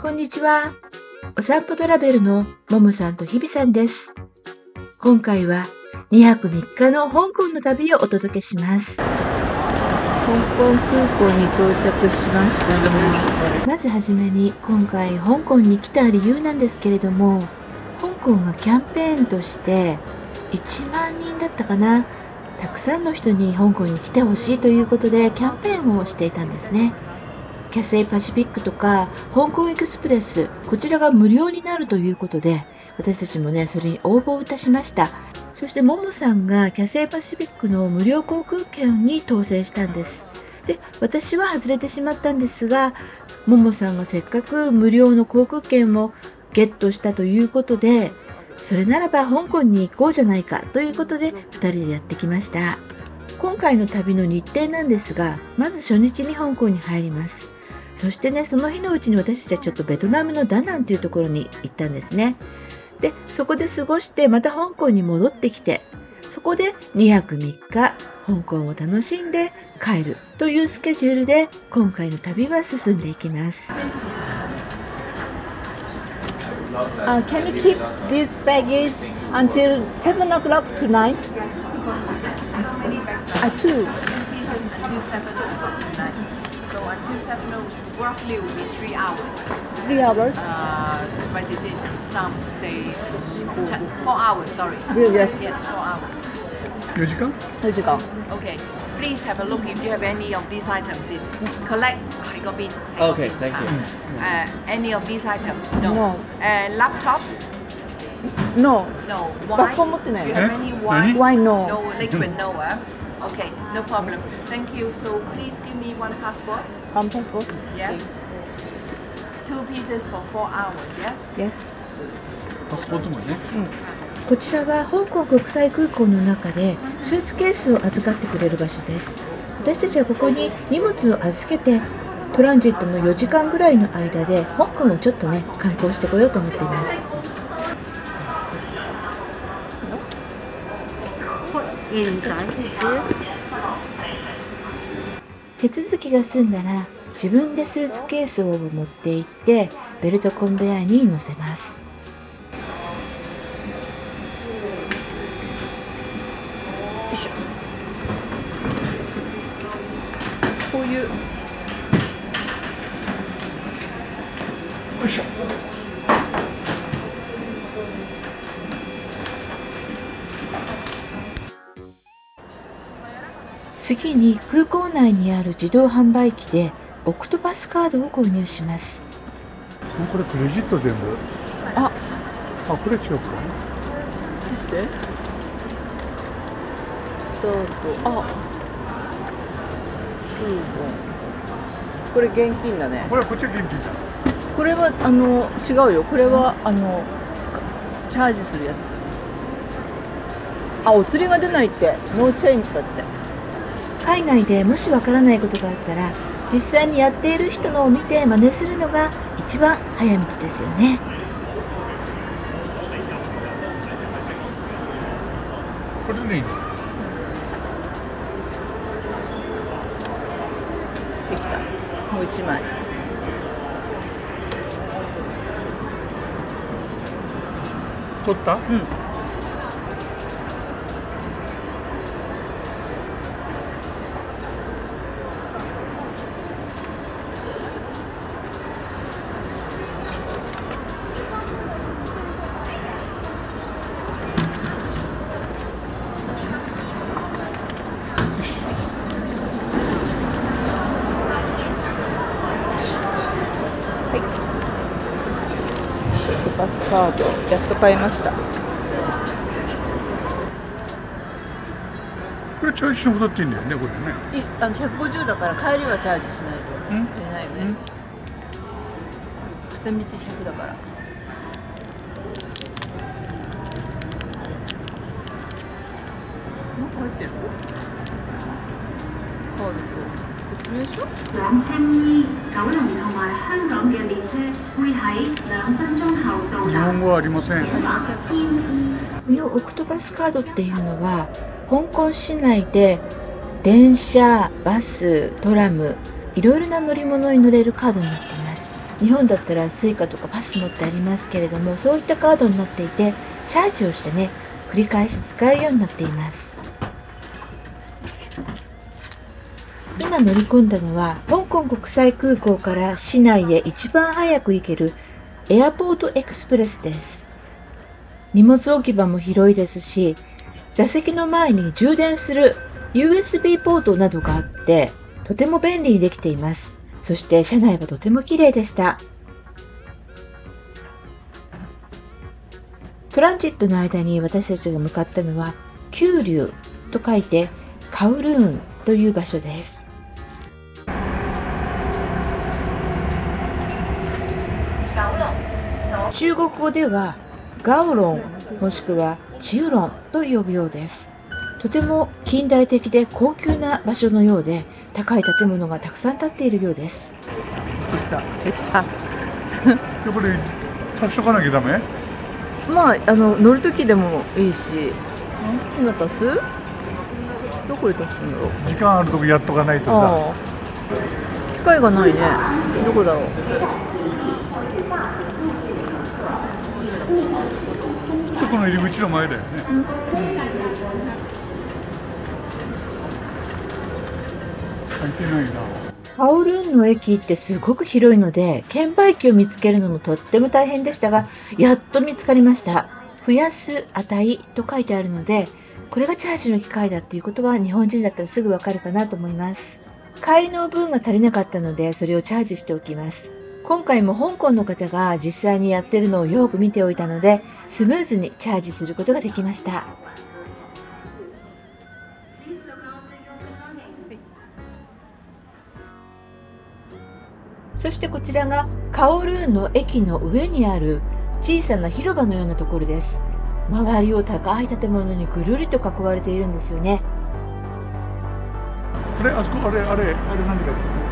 こんにちは。お散歩トラベルのももさんとひびさんです。今回は2泊3日の香港の旅をお届けします。香港空港に到着しましたね。まずはじめに今回香港に来た理由なんですけれども、香港がキャンペーンとして1万人だったかな。たくさんの人に香港に来てほしいということでキャンペーンをしていたんですね。キャセイパシフィックとか香港エクスプレス、こちらが無料になるということで、私たちもね、それに応募をいたしました。そしてももさんがキャセイパシフィックの無料航空券に当選したんです。で、私は外れてしまったんですが、ももさんがせっかく無料の航空券をゲットしたということで、それならば香港に行こうじゃないかということで2人でやってきました。今回の旅の日程なんですが、まず初日に香港に入ります。そしてね、その日のうちに私たちはちょっとベトナムのダナンというところに行ったんですね。で、そこで過ごしてまた香港に戻ってきて、そこで2泊3日香港を楽しんで帰るというスケジュールで今回の旅は進んでいきます。Uh, can you keep this baggage until 7 o'clock tonight? Uh, two. pieces until 7 tonight. So until 7 roughly will be three hours. Three hours? Uh, but you some say four hours, sorry. Yes. Yes, four hours. Yojiko? Yojiko. Okay. Please have a look if you have any of these items. It's collect harikobin. Okay, thank you. Uh, uh, any of these items? No. no. Uh, laptop? No. No. Why? You have any wine? Why no. No liquid, no. Uh? Okay, no problem. Thank you. So please give me one passport. Passport? Yes. Two pieces for four hours. Yes? Yes. パスポートもねこちらは香港国際空港の中でスーツケースを預かってくれる場所です。私たちはここに荷物を預けてトランジットの4時間ぐらいの間で香港をちょっとね観光してこようと思っています。手続きが済んだら自分でスーツケースを持って行ってベルトコンベヤーに乗せます。こういう。よいしょ次に空港内にある自動販売機でオクトパスカードを購入します。これクレジット全部？ああこれ違うか見て。スタート。あ。これ現金だね。これはこっちは現金だこれはあの違うよ。これはあのチャージするやつ。あ、お釣りが出ないって。ノーチェンジだって。海外でもしわからないことがあったら実際にやっている人のを見て真似するのが一番早道ですよね。これでいいねできた。もう一枚。取った？うん。買いました。これチャージしなくたっていいんだよねこれね。いあの150だから帰りはチャージしないとうん足りないよね、片道100だから九龍同埋香港嘅列車會喺兩分鐘後到達日本。語はありません。このオクトパスカードっていうのは香港市内で電車、バス、トラムいろいろな乗り物に乗れるカードになっています日本だったら Suica とかパスモってありますけれどもそういったカードになっていてチャージをしてね繰り返し使えるようになっています今乗り込んだのは香港国際空港から市内へ一番早く行けるエアポートエクスプレスです。荷物置き場も広いですし座席の前に充電する USB ポートなどがあってとても便利にできています。そして車内はとても綺麗でした。トランジットの間に私たちが向かったのは九龍と書いてカウルーンという場所です。中国語ではガオロンもしくはチウロンと呼ぶようです。とても近代的で高級な場所のようで高い建物がたくさん建っているようです。できた。できた。やっぱり足しとかなきゃダメまああの乗る時でもいいし。今足すどこで足すんだろう。時間あるとこやっとかないとさ。機械がないね。どこだろうこの入り口の前だよね、開いてないな。カオルーンの駅ってすごく広いので券売機を見つけるのもとっても大変でしたがやっと見つかりました。増やす値と書いてあるのでこれがチャージの機械だっていうことは日本人だったらすぐわかるかなと思います。帰りの分が足りなかったのでそれをチャージしておきます。今回も香港の方が実際にやってるのをよく見ておいたのでスムーズにチャージすることができました。そしてこちらがカオルーンの駅の上にある小さな広場のようなところです。周りを高い建物にぐるりと囲われているんですよね。あれあそこあれあれあれなんだっけ？シティあ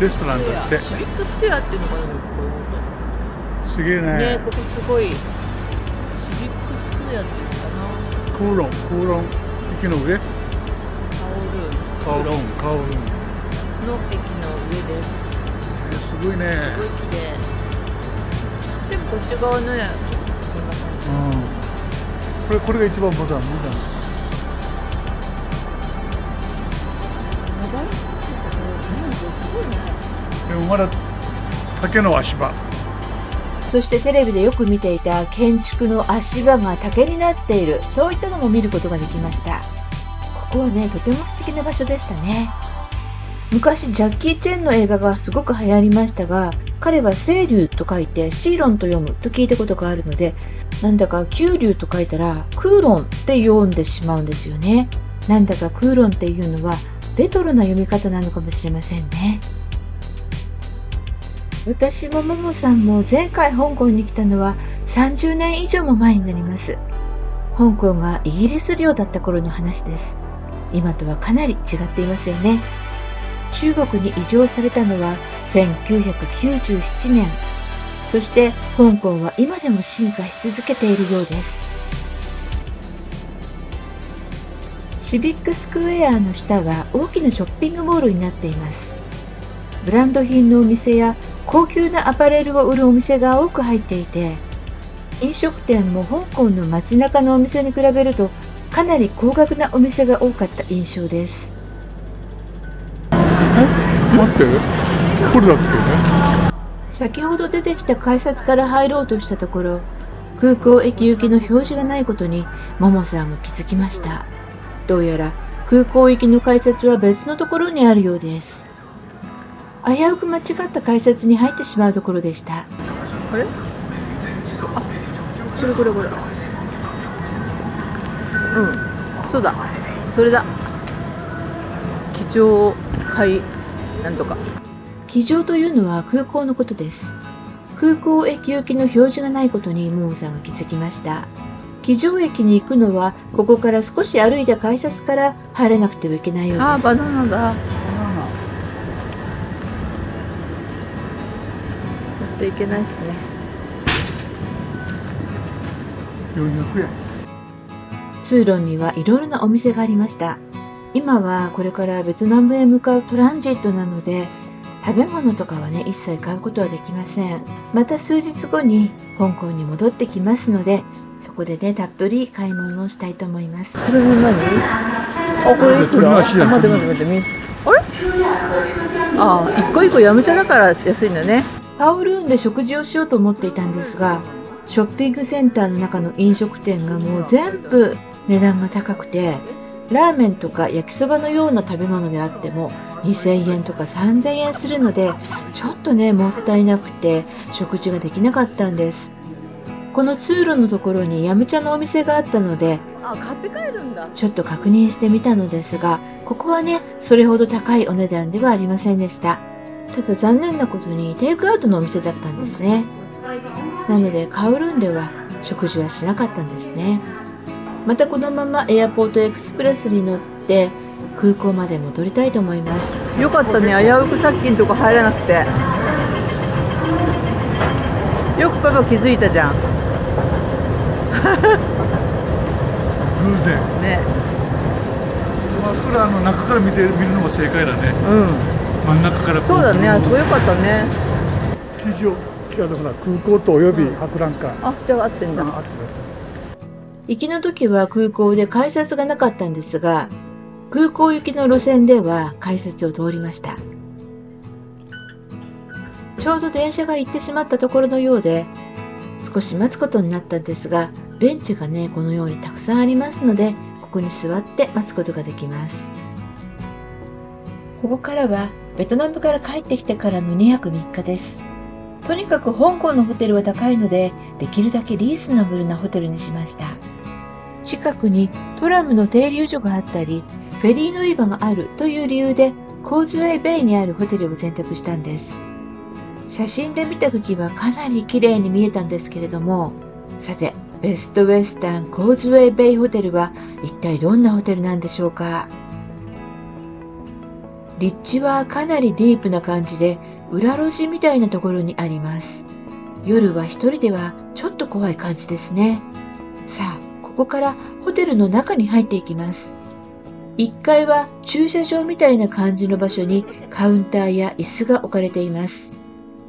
レストランだって。シビックスクエアっていうのがあるのすげえとね。ねここすごいシビックスクエアっていうのかな。コーロンコーロン。駅の上？カオルーン。カオロンカオロン。の駅の上です。えすごいね。すごい綺麗。でもこっち側ねこんな感じ。うん。これこれが一番モダンモダンでもまだ竹の足場。そしてテレビでよく見ていた建築の足場が竹になっている。そういったのも見ることができました。ここはねとても素敵な場所でしたね。昔ジャッキー・チェンの映画がすごく流行りましたが彼は清流と書いてシーロンと読むと聞いたことがあるのでなんだか九流と書いたらクーロンって読んでしまうんですよね。なんだかクーロンっていうのはレトロな読み方なのかもしれませんね。私もももさんも前回香港に来たのは30年以上も前になります。香港がイギリス領だった頃の話です。今とはかなり違っていますよね。中国に移住されたのは1997年そして香港は今でも進化し続けているようです。シビックスクエアの下は大きなショッピングモールになっています。ブランド品のお店や高級なアパレルを売るお店が多く入っていて飲食店も香港の街中のお店に比べるとかなり高額なお店が多かった印象です。待って。これだっけね。先ほど出てきた改札から入ろうとしたところ空港駅行きの表示がないことにももさんが気づきました。どうやら空港行きの改札は別のところにあるようです危うく間違った改札に入ってしまうところでした。あれ？あこれこれこれ。うん。そうだ。それだ。機長会なんとか。機場というのは空港のことです。空港駅行きの表示がないことにももさんが気づきました。機場駅に行くのはここから少し歩いた改札から入らなくてはいけないようです。あバナナだ持っていけないしね。400円通路にはいろいろなお店がありました。今はこれからベトナムへ向かうトランジットなので食べ物とかはね一切買うことはできません。また数日後に香港に戻ってきますのでそこでねたっぷり買い物をしたいと思います。これも何？あこれ？いくらあ待って待って待ってみあれ？あ一個一個やむちゃだから安いんだねカオルーンで食事をしようと思っていたんですがショッピングセンターの中の飲食店がもう全部値段が高くてラーメンとか焼きそばのような食べ物であっても2000円とか3000円するのでちょっとねもったいなくて食事ができなかったんです。この通路のところにヤムチャのお店があったのであ買って帰るんだ。ちょっと確認してみたのですがここはねそれほど高いお値段ではありませんでしたただ残念なことにテイクアウトのお店だったんですね。なのでカオルンでは食事はしなかったんですね。またこのままエアポートエクスプレスに乗って空港まで戻りたいと思います。よかったね。危うくさっきんとこ入らなくて。よくパパ気づいたじゃん。偶然。ね。あそこらあの中から見て見るのが正解だね。うん真ん中からそうだね。あそこよかったね。非常あのほら空港とおよび博覧会、あじゃあ合ってんだ。あって行きの時は空港で改札がなかったんですが空港行きの路線では改札を通りました。ちょうど電車が行ってしまったところのようで少し待つことになったんですがベンチがねこのようにたくさんありますのでここに座って待つことができます。ここからはベトナムから帰ってきてからの2泊3日です。とにかく香港のホテルは高いのでできるだけリーズナブルなホテルにしました。近くにトラムの停留所があったりフェリー乗り場があるという理由でコーズウェイベイにあるホテルを選択したんです。写真で見た時はかなり綺麗に見えたんですけれどもさてベストウェスタンコーズウェイベイホテルは一体どんなホテルなんでしょうか？立地はかなりディープな感じで裏路地みたいなところにあります。夜は一人ではちょっと怖い感じですね。さあここからホテルの中に入っていきます。1階は駐車場みたいな感じの場所にカウンターや椅子が置かれています。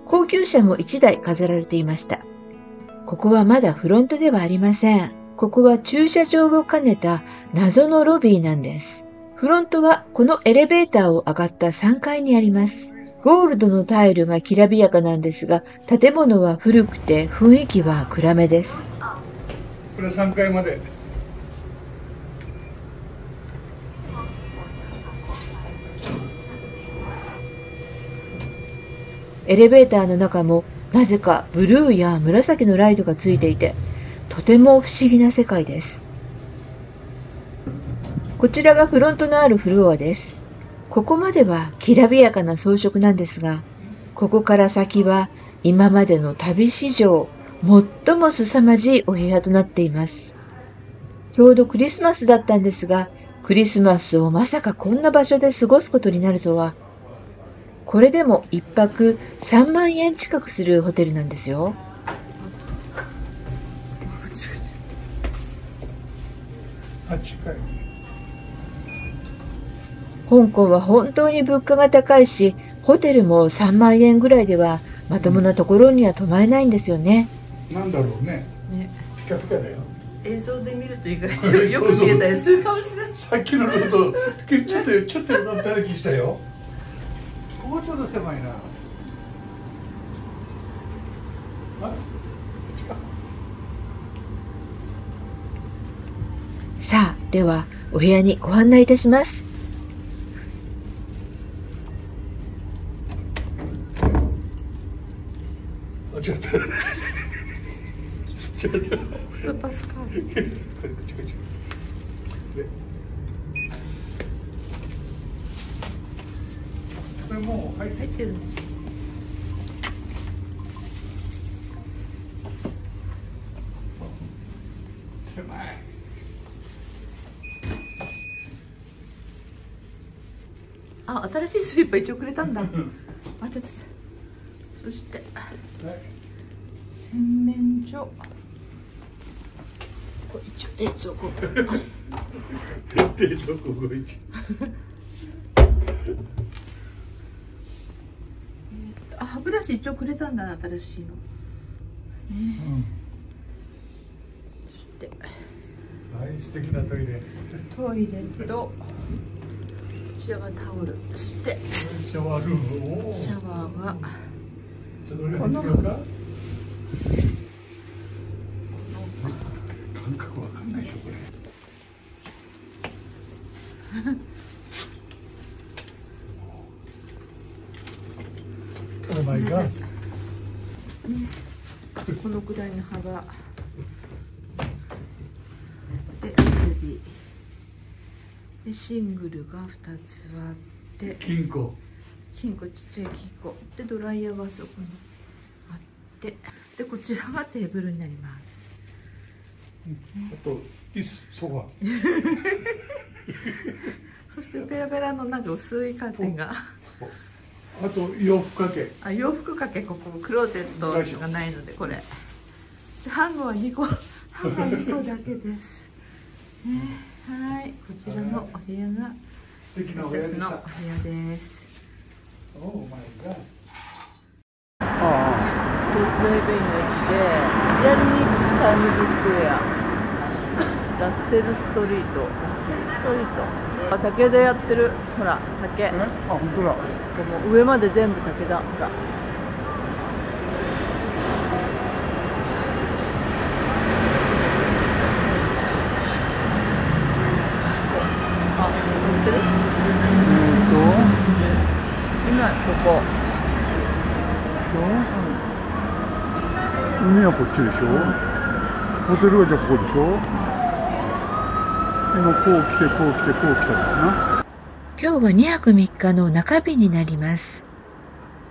高級車も1台飾られていました。ここはまだフロントではありません。ここは駐車場を兼ねた謎のロビーなんです。フロントはこのエレベーターを上がった3階にあります。ゴールドのタイルがきらびやかなんですが建物は古くて雰囲気は暗めです。これ3階まで。エレベーターの中もなぜかブルーや紫のライトがついていてとても不思議な世界ですこちらがフロントのあるフロアです。ここまではきらびやかな装飾なんですがここから先は今までの旅史上最も凄まじいお部屋となっています。ちょうどクリスマスだったんですがクリスマスをまさかこんな場所で過ごすことになるとは。これでも1泊3万円近くするホテルなんですよ。あ近い。香港は本当に物価が高いし、ホテルも3万円ぐらいではまともなところには泊まれないんですよね。なんだろうね。ね。ピカピカだよ。映像で見ると意外とよく見えたりする。かもしれないさっきのルートちょっとちょっとよかったような気したよ。ここちょっと狭いな。あさあ、ではお部屋にご案内いたします。あ違った違う違うスーパースカーこれこっちこっちこれもう入ってる入ってるの狭いあ新しいスリッパ一応くれたんだ。待ってそして。洗面所。これちょ冷蔵庫。冷蔵庫歯ブラシ一応くれたんだな新しいの。はい素敵なトイレ。トイレとこちらがタオル。そしてシャワールーム。シャワーがちょっと俺が入ってみようか感覚わかんないでしょこれ。このくらいの幅。でテレビでシングルが2つあって。金庫金庫ちっちゃい金庫。でドライヤーがそこにあって。でこちらがテーブルになります。あと椅子ソファ そしてペラペラのなんか薄いカーテンが。あと洋服掛け。あ洋服掛け。ここクローゼットがないのでこれ。でハンガーは2個。ハンガー2個だけです、ね、はい。こちらのお部屋が素私のお部屋ですオーマイガーコースウェイベイに乗って左にタイムズスクエアラッセルストリートラッセルストリートあ竹でやってるほら竹えあ本当だここも上まで全部竹だほらあ乗ってる今ここ海はこっちでしょホテルはじゃあここでしょ今こう来てこう来てこう来たんだな今日は2泊3日の中日になります。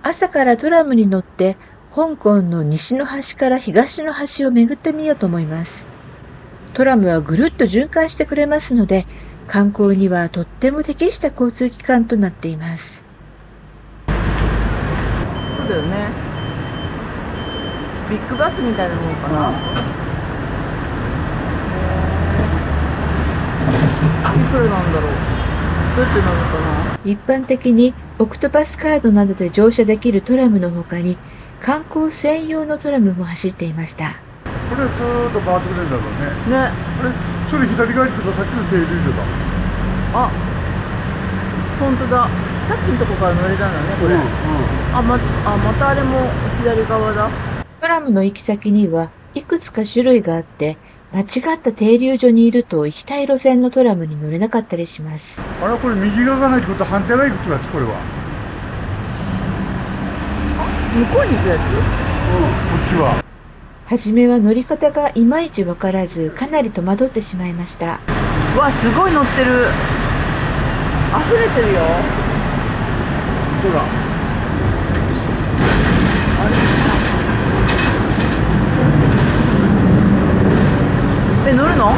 朝からトラムに乗って香港の西の端から東の端を巡ってみようと思います。トラムはぐるっと循環してくれますので、観光にはとっても適した交通機関となっています。だよね。ビッグバスみたいなもんかな、いくらなんだろう。どうやって乗るのかな。一般的にオクトパスカードなどで乗車できるトラムの他に観光専用のトラムも走っていました。これずーっと回ってくれるんだろうね。ね。これそれ左側に行くとさっきの停留所だ。あ本当ださっきのとこから乗れたんだねこれ、うんうん。あまあまたあれも左側だ。トラムの行き先にはいくつか種類があって、間違った停留所にいると行きたい路線のトラムに乗れなかったりします。あれこれ右側がないってことは反対側行くってやつこれは。向こうに行くやつ？うんこっちは。はじめは乗り方がいまいちわからず、かなり戸惑ってしまいました。わすごい乗ってる溢れてるよほらえ乗るの？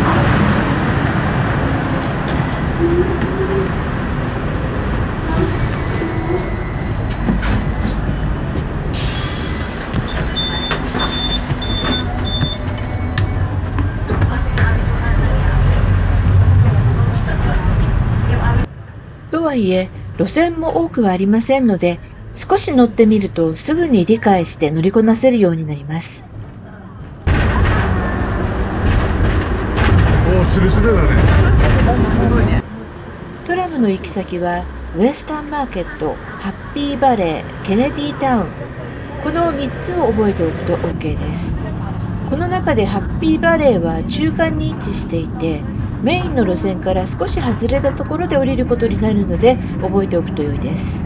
とはいえ、路線も多くはありませんので、少し乗ってみるとすぐに理解して乗りこなせるようになります。おおスレスレだねすごいねトラムの行き先は、ウエスタンマーケット、ハッピーバレー、ケネディタウン。この3つを覚えておくと OK です。この中でハッピーバレーは中間に位置していて、メインの路線から少し外れたところで降りることになるので覚えておくと良いです。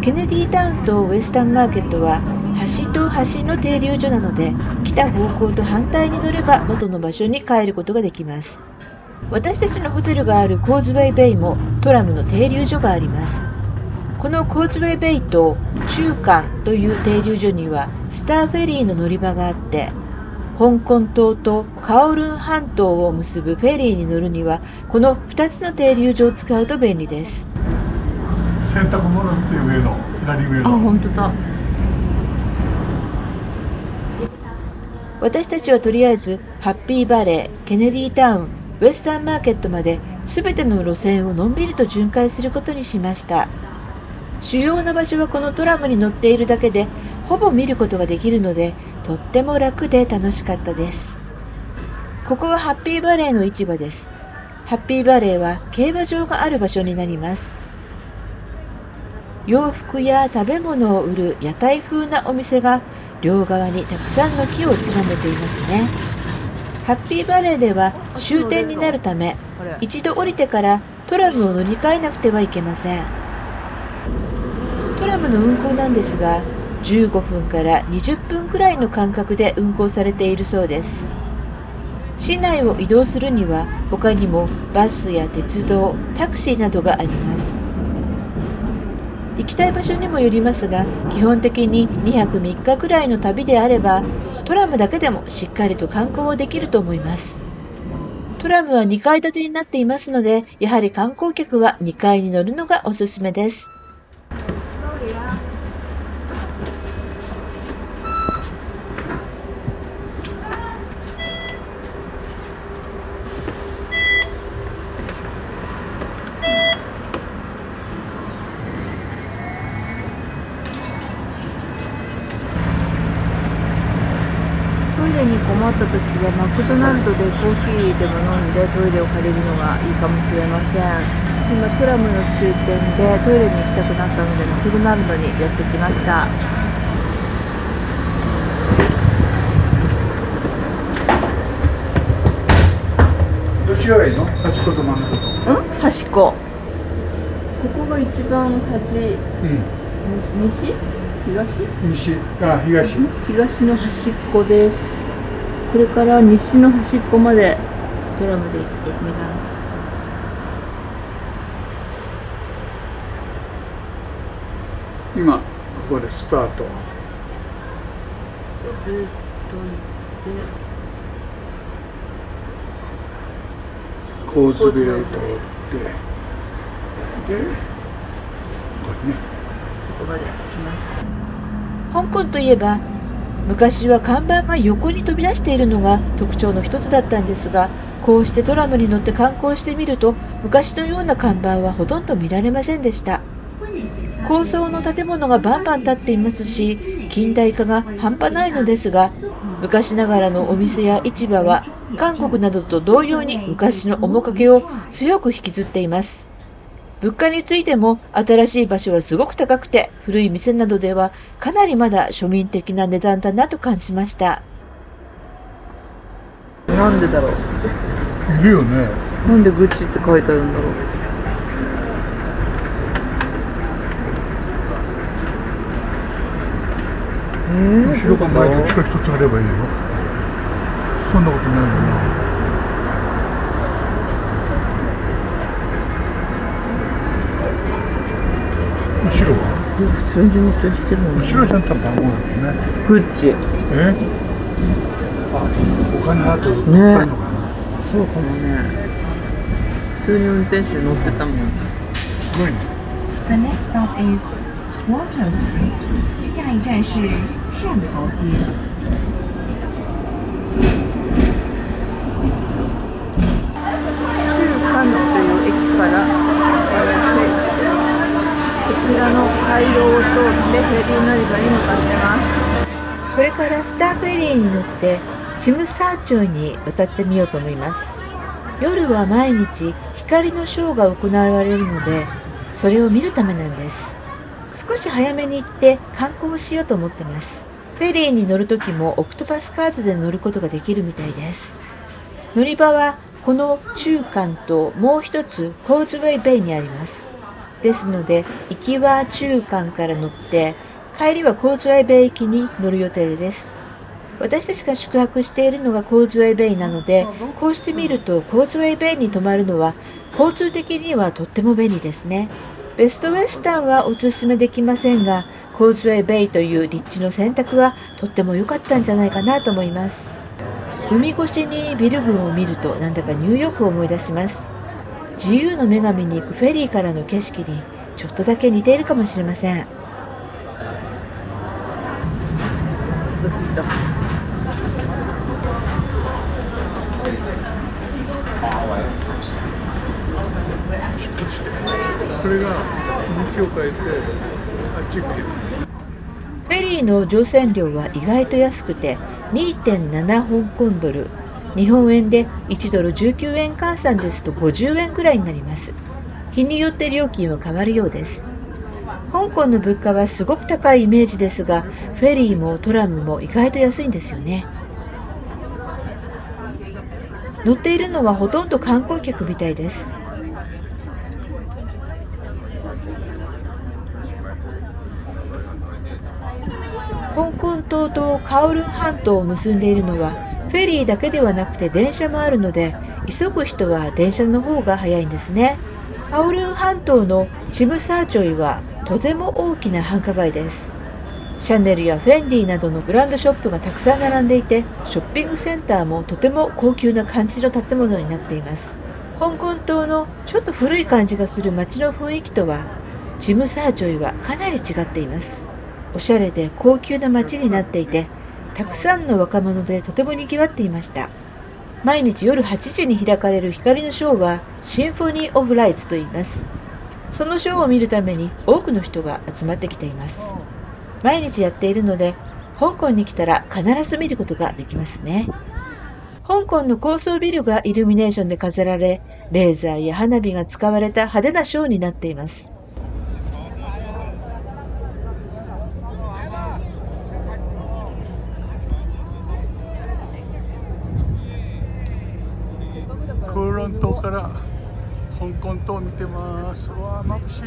ケネディタウンとウエスタンマーケットは端と端の停留所なので来た方向と反対に乗れば元の場所に帰ることができます。私たちのホテルがあるコーズウェイベイもトラムの停留所があります。このコーズウェイベイと中間という停留所にはスターフェリーの乗り場があって香港島とカオルン半島を結ぶフェリーに乗るにはこの2つの停留所を使うと便利です。洗濯物っていう上の左上あの本当だ私たちはとりあえずハッピーバレー、ケネディタウン、ウェスタンマーケットまで全ての路線をのんびりと巡回することにしました。主要な場所はこのトラムに乗っているだけでほぼ見ることができるのでとっても楽で楽しかったです。ここはハッピーバレーの市場です。ハッピーバレーは競馬場がある場所になります。洋服や食べ物を売る屋台風なお店が両側にたくさんの木を連ねていますね。ハッピーバレーでは終点になるため、一度降りてからトラムを乗り換えなくてはいけません。トラムの運行なんですが、15分から20分くらいの間隔で運行されているそうです。市内を移動するには他にもバスや鉄道、タクシーなどがあります。行きたい場所にもよりますが基本的に2泊3日くらいの旅であればトラムだけでもしっかりと観光をできると思いますトラムは2階建てになっていますのでやはり観光客は2階に乗るのがおすすめですレに困った時はマクドナルドでコーヒーでも飲んでトイレを借りるのがいいかもしれません。今プラムの終点でトイレに行きたくなったのでマクドナルドにやってきました。どっちがいいの？端っこと真ん中と。うん？端っこ。ここが一番端、うん、西？東？西？あ東。東の端っこですこれから西の端っこまでドラムで行ってみます。今ここでスタート。ずっと行って。コーズベイを通って。でこれねそこまで来ます。香港といえば昔は看板が横に飛び出しているのが特徴の一つだったんですがこうしてトラムに乗って観光してみると昔のような看板はほとんど見られませんでした。高層の建物がバンバン建っていますし近代化が半端ないのですが昔ながらのお店や市場は韓国などと同様に昔の面影を強く引きずっています。物価についても新しい場所はすごく高くて古い店などではかなりまだ庶民的な値段だなと感じました。なんでだろう？いるよね。なんでグッチって書いてあるんだろう？えー、後ろか前どっちか一つあればいいよ。そんなことないよな後ろは普通に運転してるもんね後ろちゃんと番号なんだね。グッチ。え？あお金払って売ったのかな、ね、そうかもね。普通に運転手乗ってたもん。すごいね The next stop is Swater Street. 下一站是汕头街。中間という駅からこちらの回廊を通ってフェリー乗り場に向かってます。これからスターフェリーに乗ってチムサー町に渡ってみようと思います。夜は毎日光のショーが行われるのでそれを見るためなんです。少し早めに行って観光をしようと思ってます。フェリーに乗る時もオクトパスカードで乗ることができるみたいです。乗り場はこの中間ともう一つコーズウェイベイにあります。ですので、行きは中間から乗って、帰りはコーズウェイベイ行きに乗る予定です。私たちが宿泊しているのがコーズウェイベイなので、こうして見るとコーズウェイベイに泊まるのは交通的にはとっても便利ですね。ベストウェスタンはおすすめできませんが、コーズウェイベイという立地の選択はとっても良かったんじゃないかなと思います。海越しにビル群を見るとなんだかニューヨークを思い出します。自由の女神に行くフェリーからの景色にちょっとだけ似ているかもしれません。これが向きを変えてあっち行くフェリーの乗船料は意外と安くて2.7香港ドル。日本円で1ドル19円換算ですと50円くらいになります。日によって料金は変わるようです。香港の物価はすごく高いイメージですがフェリーもトラムも意外と安いんですよね。乗っているのはほとんど観光客みたいです。香港島とカオルン半島を結んでいるのはフェリーだけではなくて電車もあるので急ぐ人は電車の方が早いんですね。カオルン半島のチムサーチョイはとても大きな繁華街です。シャネルやフェンディなどのブランドショップがたくさん並んでいてショッピングセンターもとても高級な感じの建物になっています。香港島のちょっと古い感じがする街の雰囲気とはチムサーチョイはかなり違っています。おしゃれで高級な街になっていてたくさんの若者でとても賑わっていました。毎日夜8時に開かれる光のショーはシンフォニー・オブ・ライツと言います。そのショーを見るために多くの人が集まってきています。毎日やっているので香港に来たら必ず見ることができますね。香港の高層ビルがイルミネーションで飾られレーザーや花火が使われた派手なショーになっています空論島から香港島を見てます。わあ眩しい。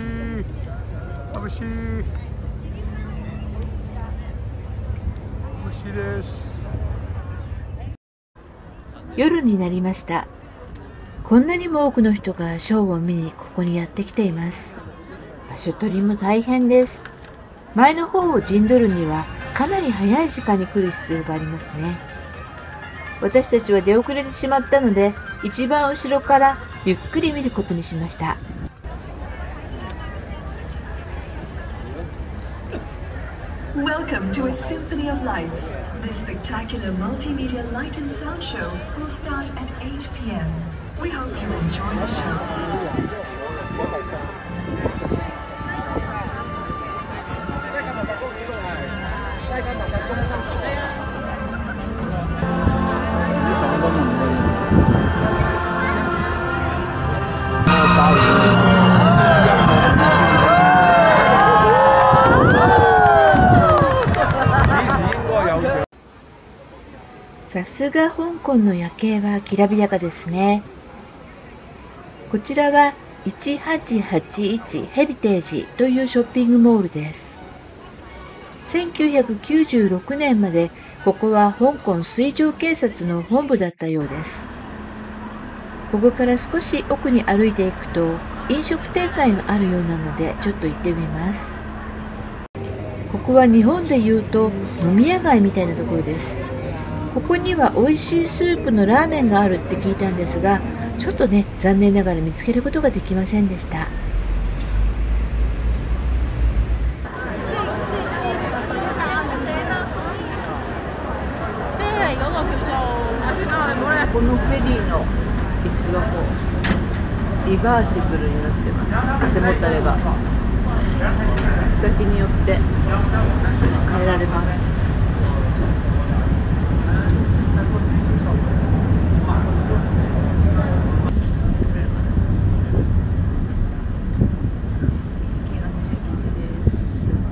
眩しい。眩しいです。夜になりました。こんなにも多くの人がショーを見にここにやってきています。場所取りも大変です。前の方を陣取るにはかなり早い時間に来る必要がありますね。私たちは出遅れてしまったので一番後ろからゆっくり見ることにしました。さすが香港の夜景はきらびやかですね。こちらは1881ヘリテージというショッピングモールです。1996年までここは香港水上警察の本部だったようです。ここから少し奥に歩いていくと飲食店街があるようなのでちょっと行ってみます。ここは日本で言うと飲み屋街みたいなところです。ここには美味しいスープのラーメンがあるって聞いたんですがちょっとね残念ながら見つけることができませんでした。このフェリーの椅子はこうリバーシブルになってます。背もたれが。先によって変えられます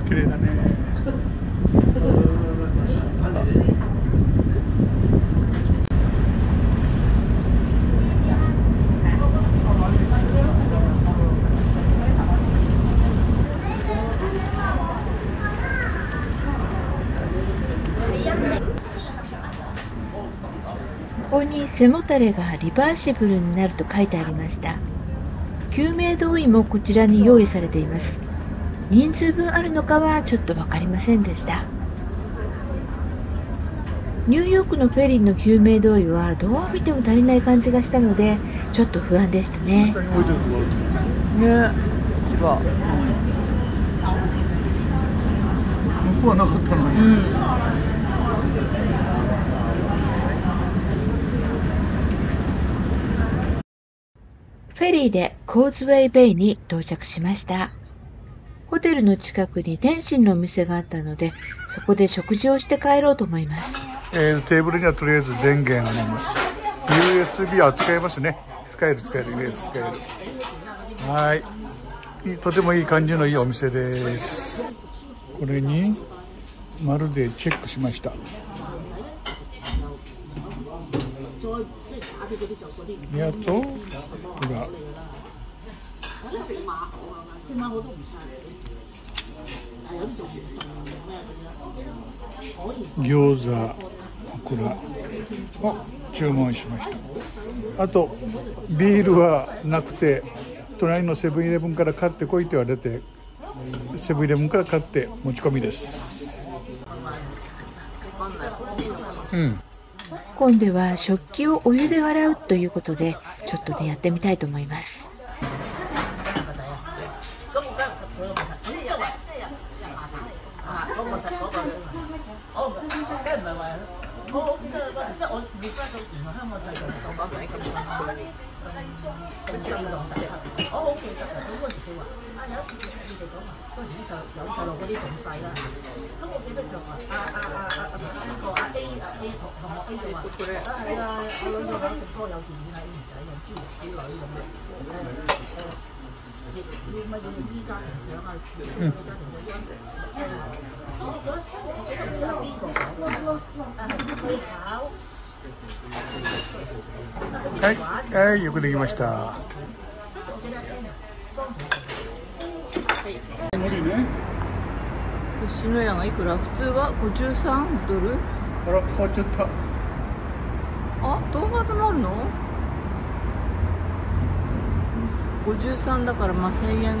綺麗だねここに背もたれがリバーシブルになると書いてありました。救命胴衣もこちらに用意されています。人数分あるのかはちょっと分かりませんでした。ニューヨークのフェリーの救命胴衣はどう見ても足りない感じがしたのでちょっと不安でしたね。ね。千葉向こうはなかったのに、うんフェリーでコーズウェイベイに到着しました。ホテルの近くに天津のお店があったので、そこで食事をして帰ろうと思います。えーテーブルにはとりあえず電源あります。USB は使えますね。使える使える使える使える。はいとてもいい感じのいいお店です。これにまるでチェックしました。やっと？ほら。餃子オクラ。を注文しました。あとビールはなくて隣のセブンイレブンから買ってこいって言われてセブンイレブンから買って持ち込みです。うん。今では食器をお湯で洗うということで、ちょっとね、やってみたいと思います。咁細路仔，我好記得啊！咁嗰時佢話啊，有一次你哋講話，嗰陣時細有細路嗰啲仲細啦。咁我記得就話啊啊啊啊啊呢個啊 A 啊 A 同同學 A 就話啊係啊，我兩個喺食歌幼稚園喺唔仔嘅諸如此類咁樣誒誒。要乜嘢依家庭相啊，依家庭嘅相。我我我唔知係邊個講，我我誒去考。はい、はい、よくできました。無理ね篠屋がいくら？普通は53ドル？あら変わっちゃった。あ動画もあるの？53だからまあ1000円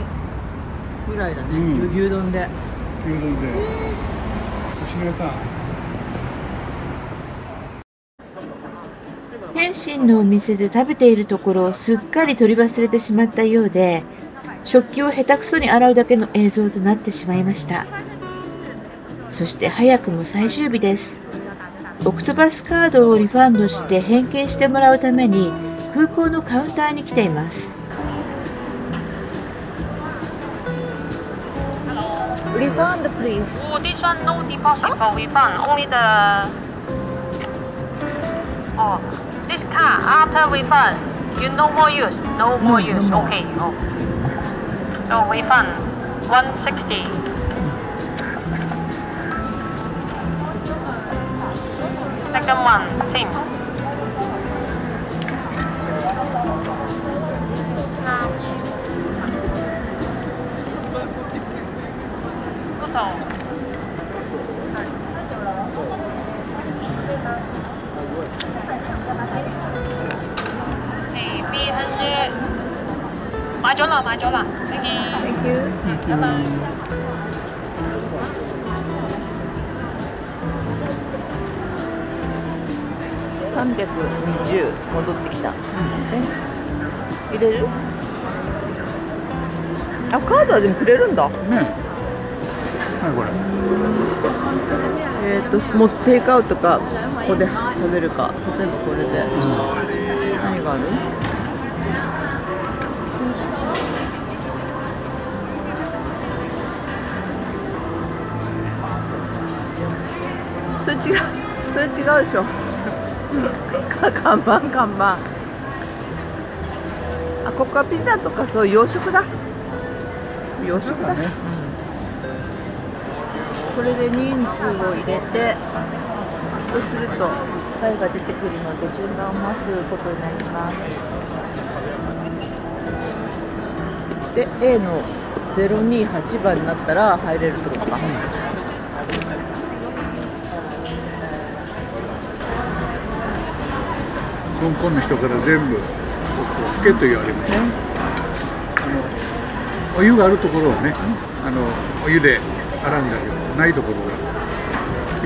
ぐらいだね、うん。牛丼で。牛丼で。星野さん天津のお店で食べているところをすっかり取り忘れてしまったようで、食器を下手くそに洗うだけの映像となってしまいました。そして早くも最終日です。オクトバスカードをリファンドして返金してもらうために空港のカウンターに来ています。Refund please. Oh, this one no deposit for refund, only the. Oh, this car after refund, you no more use, no more no use. more. Okay, oh. So refund, one sixty. Second one, same. Total. 買咗啦，買咗啦，Thank you. 拜拜。320戻ってきた、え入れる？あカードはでもくれるんだ。ね何これ？えっ、ともうテイクアウトかここで食べるか。例えばこれで。何がある？それ違う。それ違うでしょ。か 看板看板。あここはピザとかそういう洋食だ。洋食だ、ね。これで人数を入れてそうすると答えが出てくるので順番を待つことになります。で A の028番になったら入れるってことか、香港の人から全部拭けと言われました、あのお湯があるところはね、あのお湯で洗うんだけどないところが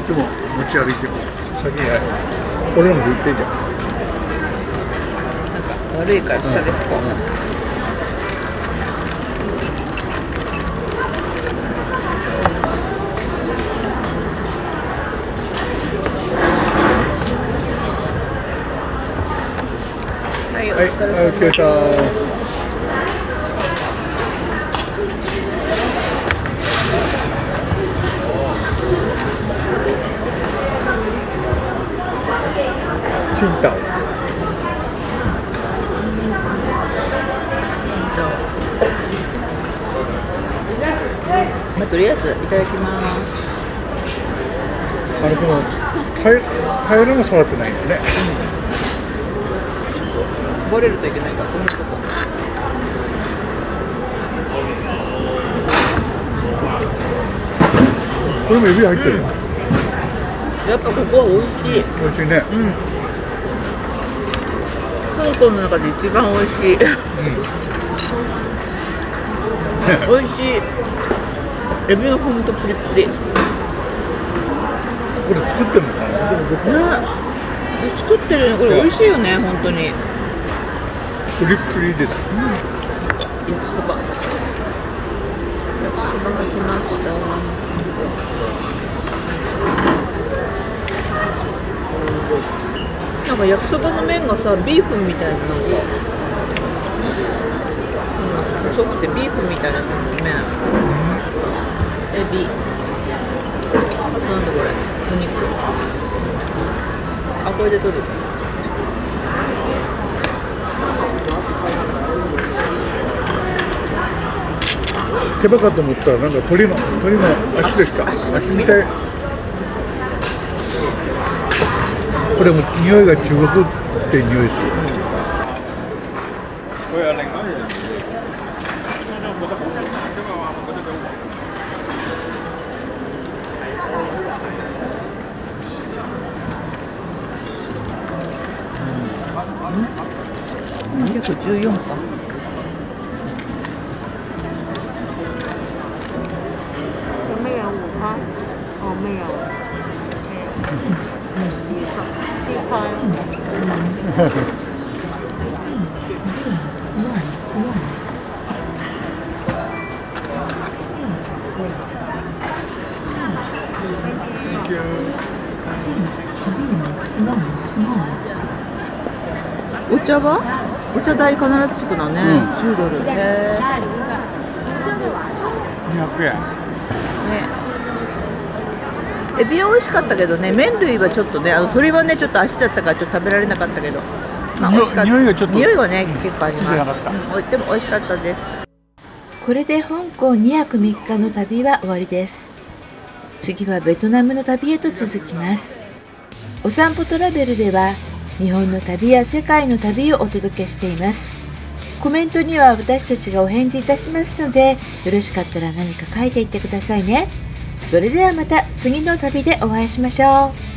いつも持ち歩いてます。先にこれも言ってんじゃん。なんか悪いから下でこう、はい、はい、お疲れ様です。タオ。まあ、とりあえずいただきます。あれタイ、タイルも触ってないんだね。絞れるといけないからこのとここれも指入ってる、やっぱここは美味しい。美味しいね。うん。香港の中で一番美味しい。美味しい。エビがほんとプリプリ。ねこれ作ってるのかな？どこで作ってるのこれ美味しいよね本当にプリプリです。焼きそば焼きそばが来ましたなんか焼きそばの麺がさビーフンみたいななんか、うん、細くてビーフンみたいな感じの麺。エビ。なんだこれ。お肉。あこれで取る。手羽かと思ったらなんか鳥の鳥の足でした足足みたい。これも匂いが中国って匂いする。214かお茶は？お茶代必ずつくのね、うん。10ドル。へ200円エビは美味しかったけどね麺類はちょっとねあの鶏はねちょっと足だったからちょっと食べられなかったけどまあ美味しかった匂いがちょっと匂いはね結構ありますうんでも美味しかったですこれで香港2泊3日の旅は終わりです。次はベトナムの旅へと続きます。お散歩トラベルでは日本の旅や世界の旅をお届けしています。コメントには私たちがお返事いたしますので、よろしかったら何か書いていってくださいね。それではまた次の旅でお会いしましょう。